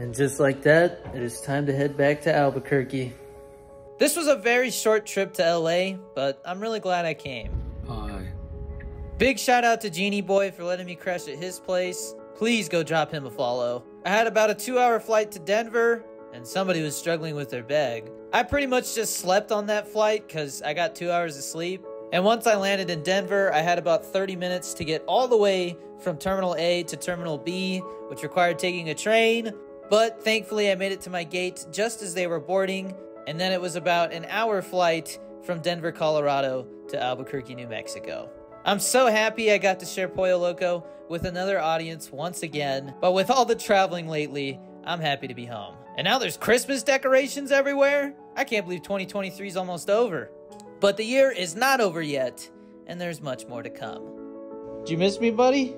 And just like that, it is time to head back to Albuquerque. This was a very short trip to LA, but I'm really glad I came. Hi. Big shout out to Genie Boy for letting me crash at his place. Please go drop him a follow. I had about a two hour flight to Denver, and somebody was struggling with their bag. I pretty much just slept on that flight because I got two hours of sleep. And once I landed in Denver, I had about 30 minutes to get all the way from Terminal A to Terminal B, which required taking a train. But thankfully, I made it to my gate just as they were boarding, and then it was about an hour flight from Denver, Colorado to Albuquerque, New Mexico. I'm so happy I got to share Pollo Loco with another audience once again, but with all the traveling lately, I'm happy to be home. And now there's Christmas decorations everywhere? I can't believe 2023 is almost over. But the year is not over yet, and there's much more to come. Did you miss me, buddy?